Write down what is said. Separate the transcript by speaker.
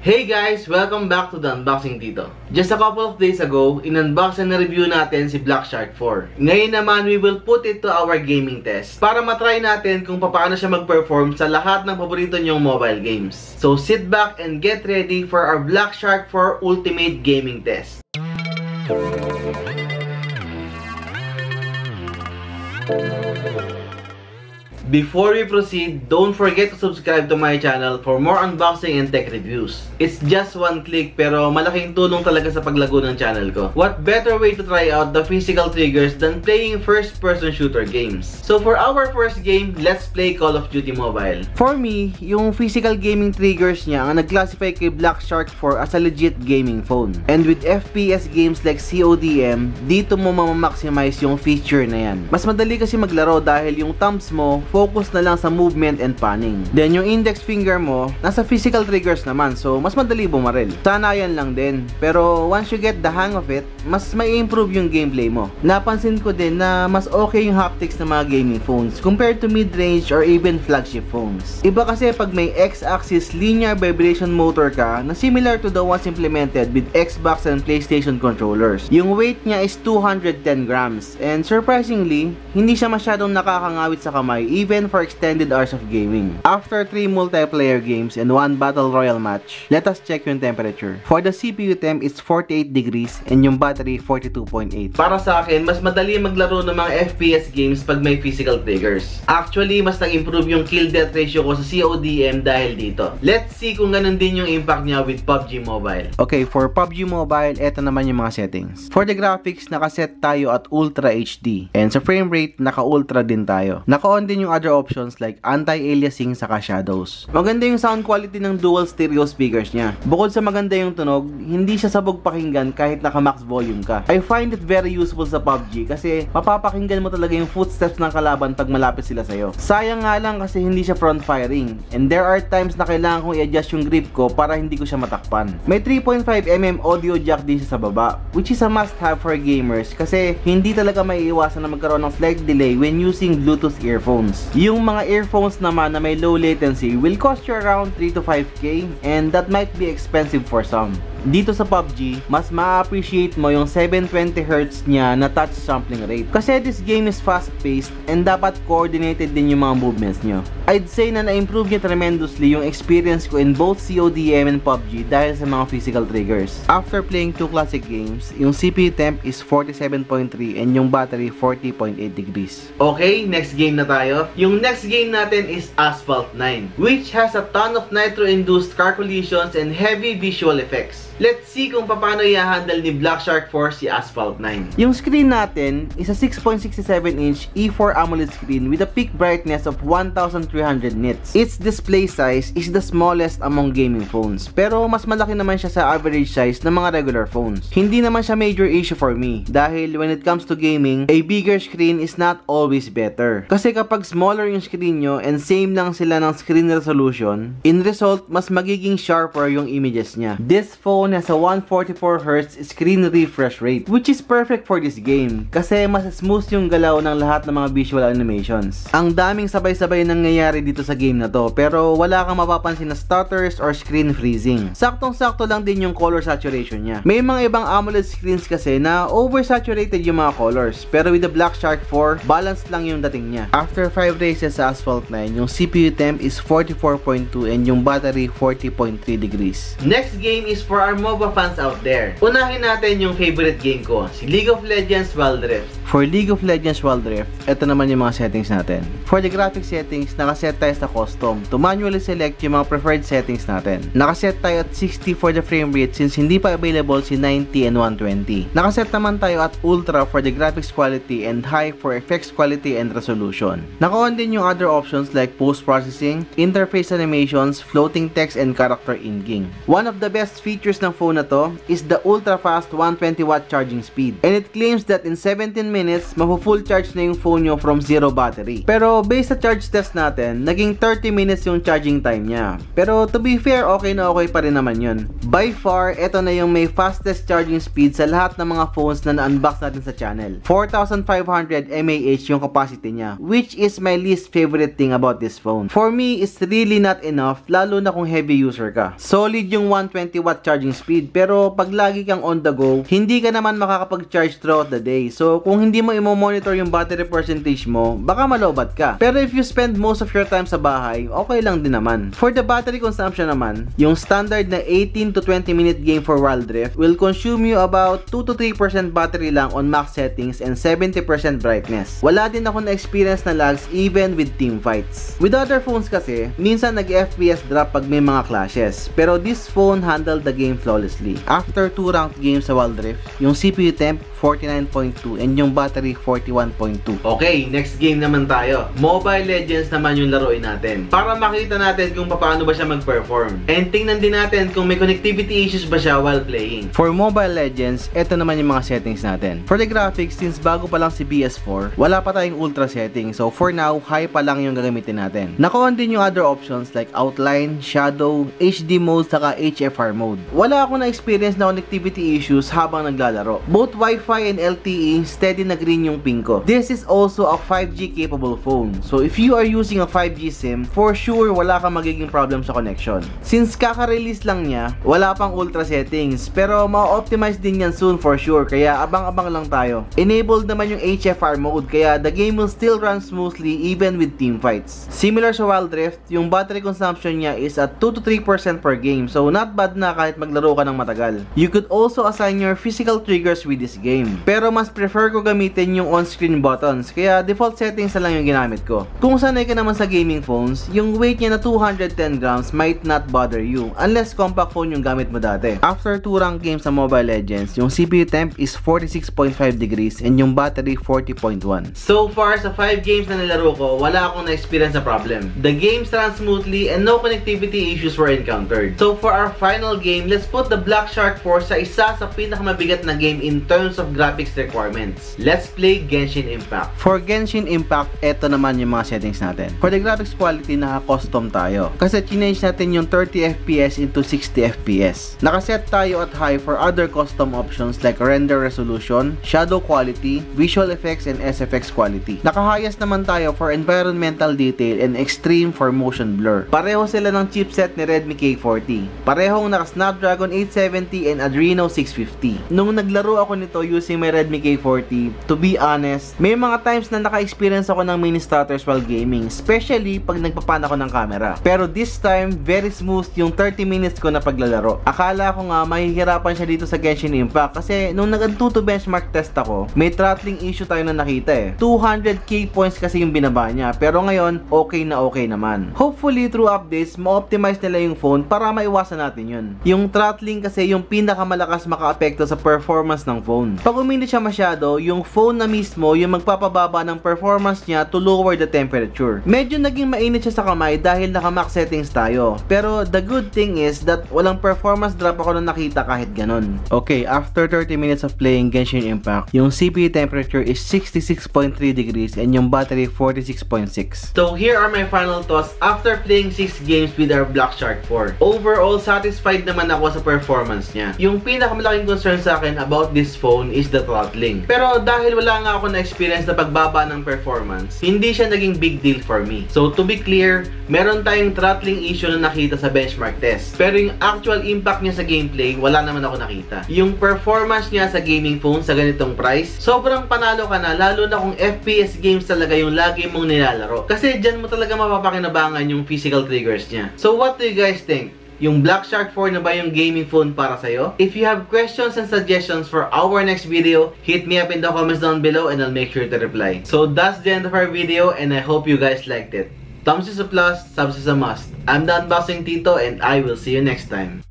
Speaker 1: Hey guys! Welcome back to the Unboxing Dito. Just a couple of days ago, in-unbox na review natin si Black Shark 4. Ngayon naman, we will put it to our gaming test para matry natin kung paano siya mag-perform sa lahat ng paborito niyong mobile games. So sit back and get ready for our Black Shark 4 Ultimate Gaming Test. Before we proceed, don't forget to subscribe to my channel for more unboxing and tech reviews. It's just one click pero malaking tulong talaga sa paglago ng channel ko. What better way to try out the physical triggers than playing first-person shooter games? So for our first game, let's play Call of Duty Mobile. For me, yung physical gaming triggers niya ang nag-classify kay Black Shark 4 as a legit gaming phone. And with FPS games like CODM, dito mo mamamaximize yung feature na yan. Mas madali kasi maglaro dahil yung thumbs mo focus na lang sa movement and panning. Then yung index finger mo, nasa physical triggers naman, so mas madali bumaril. Sana yan lang din. Pero once you get the hang of it, mas may improve yung gameplay mo. Napansin ko din na mas okay yung haptics ng mga gaming phones compared to mid-range or even flagship phones. Iba kasi pag may X-axis linear vibration motor ka na similar to the ones implemented with Xbox and PlayStation controllers. Yung weight niya is 210 grams and surprisingly, hindi siya masyadong nakakangawit sa kamay even for extended hours of gaming. After 3 multiplayer games and 1 battle royale match, let us check yung temperature. For the CPU temp, it's 48 degrees and yung battery 42.8. Para sa akin, mas madali maglaro ng mga FPS games pag may physical triggers. Actually, mas nag-improve yung kill death ratio ko sa CODM dahil dito. Let's see kung ganun din yung impact niya with PUBG Mobile. Okay, for PUBG Mobile, eto naman yung mga settings. For the graphics, nakaset tayo at Ultra HD. And sa frame rate, naka-ultra din tayo. Naka-on din yung other options like anti-aliasing saka shadows. Maganda yung sound quality ng dual stereo speakers niya. Bukod sa maganda yung tunog, hindi siya sabog pakinggan kahit naka-max volume ka. I find it very useful sa PUBG kasi mapapakinggan mo talaga yung footsteps ng kalaban pag malapit sila sa'yo. Sayang nga lang kasi hindi siya front firing and there are times na kailangan kong i-adjust yung grip ko para hindi ko siya matakpan. May 3.5mm audio jack din siya sa baba which is a must have for gamers kasi hindi talaga maiiwasan na magkaroon ng slight delay when using Bluetooth earphones. Yung mga earphones naman na may low latency will cost you around 3 to 5k and that might be expensive for some. Dito sa PUBG, mas ma-appreciate mo yung 720Hz niya na touch sampling rate. Kasi this game is fast-paced and dapat coordinated din yung mga movements nyo. I'd say na na-improve niya tremendously yung experience ko in both CODM and PUBG dahil sa mga physical triggers. After playing two classic games, yung CPU temp is 47.3 and yung battery 40.8 degrees. Okay, next game na tayo. Yung next game natin is Asphalt 9, which has a ton of nitro-induced car collisions and heavy visual effects. Let's see kung paano i-handle ni Black Shark 4 si Asphalt 9. Yung screen natin is a 6.67-inch E4 AMOLED screen with a peak brightness of 1300 nits. Its display size is the smallest among gaming phones, pero mas malaki naman siya sa average size ng mga regular phones. Hindi naman siya major issue for me dahil when it comes to gaming, a bigger screen is not always better. Kasi kapag smaller yung screen nyo and same lang sila ng screen resolution, in result, mas magiging sharper yung images niya. This phone has a 144Hz screen refresh rate which is perfect for this game kasi mas smooth yung galaw ng lahat ng mga visual animations. Ang daming sabay-sabay nangyayari dito sa game na to pero wala kang mapapansin na stutters or screen freezing. Saktong-sakto lang din yung color saturation niya. May mga ibang AMOLED screens kasi na oversaturated yung mga colors pero with the Black Shark 4, balanced lang yung dating niya. After 5 races sa Asphalt 9, yung CPU temp is 44.2 and yung battery 40.3 degrees. Next game is for our MOBA fans out there. Unahin natin yung favorite game ko, si League of Legends Wild Rift. For League of Legends Wild Rift, ito naman yung mga settings natin. For the graphic settings, nakaset tayo sa custom to manually select yung mga preferred settings natin. Nakaset tayo at 60 for the frame rate since hindi pa available si 90 and 120. Nakaset naman tayo at ultra for the graphics quality and high for effects quality and resolution. Naka-on din yung other options like post-processing, interface animations, floating text, and character inking. One of the best features features ng phone na to is the ultra-fast 120 watt charging speed. And it claims that in 17 minutes, mafu-full charge na yung phone nyo from zero battery. Pero based sa charge test natin, naging 30 minutes yung charging time niya. Pero to be fair, okay na okay pa rin naman yun. By far, ito na yung may fastest charging speed sa lahat ng mga phones na na-unbox natin sa channel. 4,500 mAh yung capacity niya, which is my least favorite thing about this phone. For me, it's really not enough, lalo na kung heavy user ka. Solid yung 120 watt charging speed, pero pag lagi kang on the go, hindi ka naman makakapag-charge throughout the day. So, kung hindi mo imo-monitor yung battery percentage mo, baka malobat ka. Pero if you spend most of your time sa bahay, okay lang din naman. For the battery consumption naman, yung standard na 18 to 20 minute game for Wild Rift will consume you about 2 to 3% battery lang on max settings and 70% brightness. Wala din ako na-experience na lags even with team fights. With other phones kasi, minsan nag-FPS drop pag may mga clashes. Pero this phone handled the game flawlessly. After 2 ranked games sa Wild Rift, yung CPU temp 49.2 and yung battery 41.2. Okay, next game naman tayo. Mobile Legends naman yung laruin natin. Para makita natin kung paano ba siya mag-perform. And tingnan din natin kung may connectivity issues ba siya while playing. For Mobile Legends, ito naman yung mga settings natin. For the graphics, since bago pa lang si BS4, wala pa tayong ultra settings. So for now, high pa lang yung gagamitin natin. Naka-on din yung other options like outline, shadow, HD mode, saka HFR mode. Wala ako na experience na connectivity issues habang naglalaro. Both Wi-Fi and LTE, steady na yung ping ko. This is also a 5G capable phone. So if you are using a 5G SIM, for sure wala kang magiging problem sa connection. Since kaka-release lang niya, wala pang ultra settings. Pero ma-optimize din yan soon for sure. Kaya abang-abang lang tayo. Enabled naman yung HFR mode. Kaya the game will still run smoothly even with team fights. Similar sa Wild Rift, yung battery consumption niya is at 2 to 3% per game. So not bad na kahit maglaro ka ng matagal. You could also assign your physical triggers with this game game. Pero mas prefer ko gamitin yung on-screen buttons, kaya default settings na lang yung ginamit ko. Kung sanay ka naman sa gaming phones, yung weight niya na 210 grams might not bother you, unless compact phone yung gamit mo dati. After 2 rank games sa Mobile Legends, yung CPU temp is 46.5 degrees and yung battery 40.1. So far, sa 5 games na nilaro ko, wala akong na-experience na problem. The games ran smoothly and no connectivity issues were encountered. So for our final game, let's put the Black Shark Force sa isa sa pinakamabigat na game in terms of graphics requirements. Let's play Genshin Impact. For Genshin Impact, eto naman yung mga settings natin. For the graphics quality, naka-custom tayo. Kasi chinage natin yung 30 FPS into 60 FPS. Nakaset tayo at high for other custom options like render resolution, shadow quality, visual effects, and SFX quality. Naka-highest naman tayo for environmental detail and extreme for motion blur. Pareho sila ng chipset ni Redmi K40. Parehong naka Snapdragon 870 and Adreno 650. Nung naglaro ako nito using my Redmi K40, to be honest, may mga times na naka-experience ako ng mini stutters while gaming, especially pag nagpapan ako ng camera. Pero this time, very smooth yung 30 minutes ko na paglalaro. Akala ko nga mahihirapan siya dito sa Genshin Impact kasi nung nag-Antutu benchmark test ako, may throttling issue tayo na nakita eh. 200k points kasi yung binaba niya, pero ngayon, okay na okay naman. Hopefully, through updates, ma-optimize nila yung phone para maiwasan natin yun. Yung throttling kasi yung pinakamalakas maka-apekto sa performance ng phone. Pag uminit siya masyado, yung phone na mismo yung magpapababa ng performance niya to lower the temperature. Medyo naging mainit siya sa kamay dahil naka-max settings tayo. Pero the good thing is that walang performance drop ako na nakita kahit ganun. Okay, after 30 minutes of playing Genshin Impact, yung CPU temperature is 66.3 degrees and yung battery 46.6. So here are my final thoughts after playing 6 games with our Black Shark 4. Overall, satisfied naman ako sa performance niya. Yung pinakamalaking concern sa akin about this phone is the throttling. Pero dahil wala nga ako na-experience na pagbaba ng performance, hindi siya naging big deal for me. So to be clear, meron tayong throttling issue na nakita sa benchmark test. Pero yung actual impact niya sa gameplay, wala naman ako nakita. Yung performance niya sa gaming phone sa ganitong price, sobrang panalo ka na lalo na kung FPS games talaga yung lagi mong nilalaro. Kasi dyan mo talaga mapapakinabangan yung physical triggers niya. So what do you guys think? Yung Black Shark 4 na ba yung gaming phone para sa'yo? If you have questions and suggestions for our next video, hit me up in the comments down below and I'll make sure to reply. So that's the end of our video and I hope you guys liked it. Thumbs is a plus, subs is a must. I'm the Unboxing Tito and I will see you next time.